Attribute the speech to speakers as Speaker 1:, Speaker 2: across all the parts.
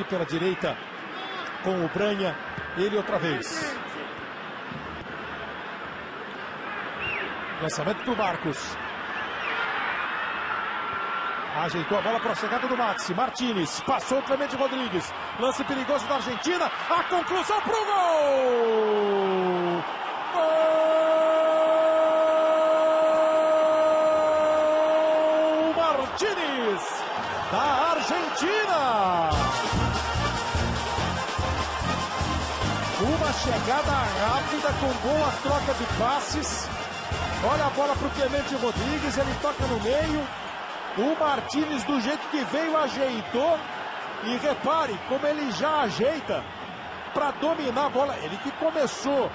Speaker 1: aqui pela direita com o Branha. Ele outra vez. Lançamento do Marcos. Ajeitou a bola para a chegada do Maxi. Martinez. Passou o Clemente Rodrigues. Lance perigoso da Argentina. A conclusão para o gol! Gol! Uma chegada rápida com boa troca de passes. Olha a bola para o Clemente Rodrigues. Ele toca no meio. O Martinez, do jeito que veio, ajeitou. E repare como ele já ajeita para dominar a bola. Ele que começou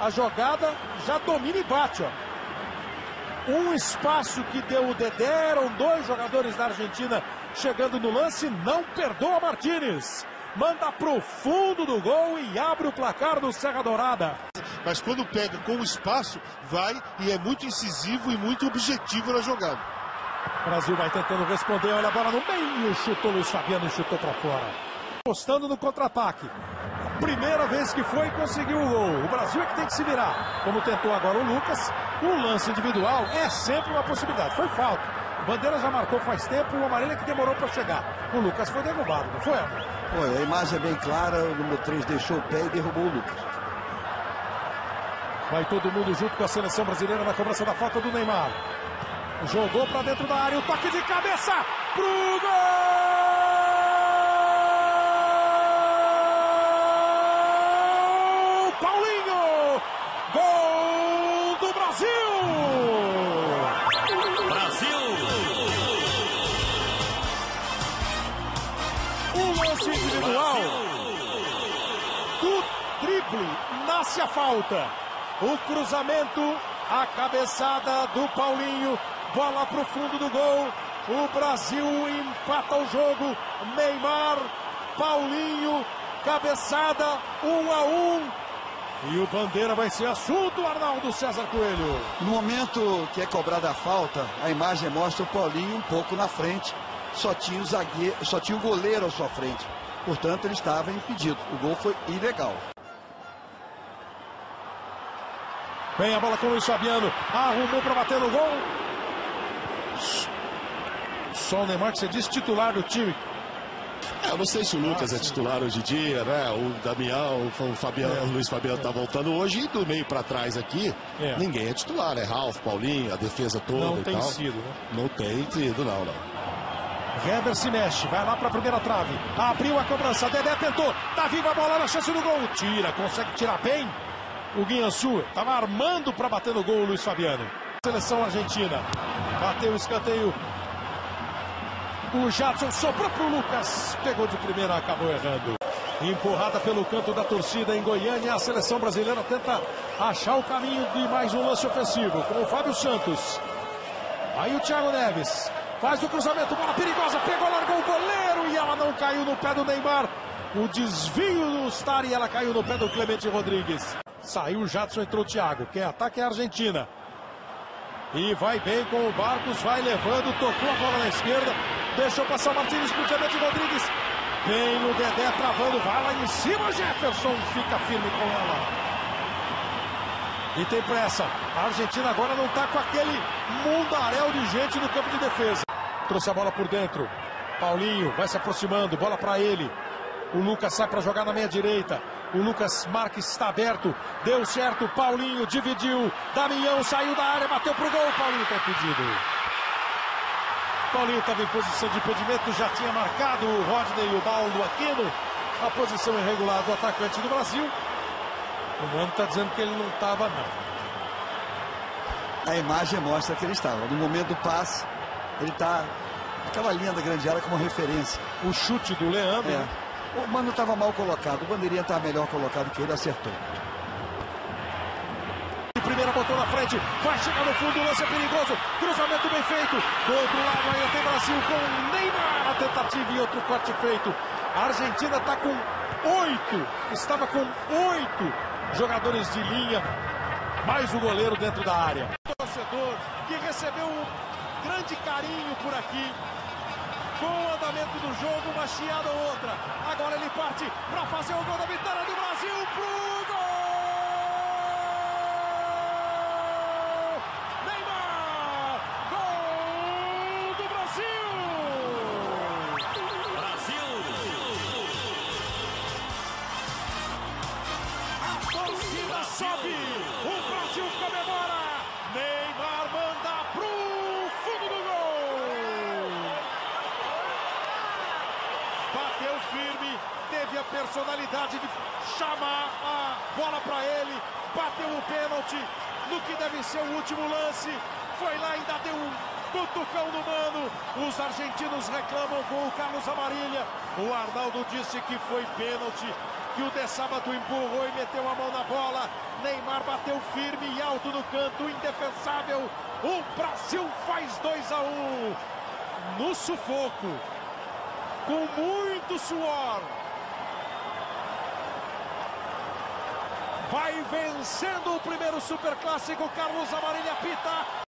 Speaker 1: a jogada, já domina e bate. Ó. Um espaço que deu o Dedé, eram dois jogadores da Argentina chegando no lance, não perdoa Martinez. Manda pro fundo do gol e abre o placar do Serra Dourada.
Speaker 2: Mas quando pega com o espaço, vai e é muito incisivo e muito objetivo na jogada.
Speaker 1: Brasil vai tentando responder, olha a bola no meio, chutou Luiz Fabiano e chutou para fora. Postando no contra-ataque. Primeira vez que foi, conseguiu o gol. O Brasil é que tem que se virar. Como tentou agora o Lucas, o lance individual é sempre uma possibilidade. Foi falta. Bandeira já marcou faz tempo, o amarelo é que demorou para chegar. O Lucas foi derrubado, não foi, André?
Speaker 3: Foi, a imagem é bem clara, o número 3 deixou o pé e derrubou o Lucas.
Speaker 1: Vai todo mundo junto com a seleção brasileira na cobrança da falta do Neymar. Jogou para dentro da área, o toque de cabeça pro gol! Individual do drible nasce a falta. O cruzamento, a cabeçada do Paulinho bola para o fundo do gol. O Brasil empata o jogo. Neymar, Paulinho, cabeçada, um a um. E o Bandeira vai ser assunto, Arnaldo César Coelho.
Speaker 3: No momento que é cobrada a falta, a imagem mostra o Paulinho um pouco na frente. Só tinha o zagueiro, só tinha o goleiro à sua frente. Portanto, ele estava impedido. O gol foi ilegal.
Speaker 1: Vem a bola com o Luiz Fabiano. Arrumou para bater no gol. Só o Neymar que você disse titular do time.
Speaker 4: É, eu não sei se o Lucas
Speaker 1: Ah,
Speaker 4: é titular hoje em dia, né? O Damião, o Fabiano,
Speaker 1: É.
Speaker 4: o Luiz Fabiano tá voltando hoje e do meio pra trás aqui,
Speaker 1: É.
Speaker 4: ninguém é titular, é Ralf, Paulinho, a defesa toda
Speaker 1: Não
Speaker 4: e
Speaker 1: tem
Speaker 4: tal.
Speaker 1: sido, né?
Speaker 4: Não tem sido, não, não.
Speaker 1: Hever se mexe, vai lá para a primeira trave. Abriu a cobrança, Dedé tentou. Tá viva a bola na chance do gol. Tira, consegue tirar bem. O Guiançu estava armando para bater no gol o Luiz Fabiano. Seleção argentina. Bateu o escanteio. O Jadson soprou pro Lucas. Pegou de primeira, acabou errando. Empurrada pelo canto da torcida em Goiânia, a seleção brasileira tenta achar o caminho de mais um lance ofensivo com o Fábio Santos. Aí o Thiago Neves faz o cruzamento, bola perigosa, pegou, largou o goleiro e ela não caiu no pé do Neymar. O desvio do Star e ela caiu no pé do Clemente Rodrigues. Saiu o Jadson, entrou o Thiago. Quem ataca é a Argentina. E vai bem com o Barcos, vai levando, tocou a bola na esquerda, deixou passar o Martins pro Clemente Rodrigues. Vem o Dedé travando, vai lá em cima, Jefferson fica firme com ela. E tem pressa. A Argentina agora não está com aquele mundaréu de gente no campo de defesa. Trouxe a bola por dentro. Paulinho vai se aproximando, bola para ele. O Lucas sai para jogar na meia direita. O Lucas Marques está aberto. Deu certo. Paulinho dividiu. Damião saiu da área, bateu pro gol. Paulinho está impedido. Paulinho estava em posição de impedimento, já tinha marcado o Rodney e o Baldo Aquino. A posição irregular do atacante do Brasil. O Mano está dizendo que ele não estava, não.
Speaker 3: A imagem mostra que ele estava. No momento do passe, ele está aquela linha da grande área como referência.
Speaker 1: O chute do Leandro.
Speaker 3: É. O Mano estava mal colocado. O Bandeirinha estava melhor colocado que ele, acertou.
Speaker 1: Primeira botou na frente, vai chegar no fundo, o lance é perigoso, cruzamento bem feito. Do outro lado ainda tem Brasil com Neymar, a tentativa e outro corte feito. A Argentina está com oito, estava com oito jogadores de linha, mais o goleiro dentro da área. Torcedor que recebeu um grande carinho por aqui. Com o andamento do jogo, uma chiada ou outra. Agora parte para fazer o gol da vitória do Brasil pro gol! Personalidade de chamar a bola para ele, bateu o pênalti no que deve ser o último lance, foi lá ainda deu um cutucão no mano. Os argentinos reclamam com o Carlos Amarilha. O Arnaldo disse que foi pênalti, que o De Sábado empurrou e meteu a mão na bola. Neymar bateu firme e alto no canto, indefensável. O Brasil faz 2 a 1 um. no sufoco, com muito suor. Vai vencendo o primeiro superclássico. Carlos Amarilha pita.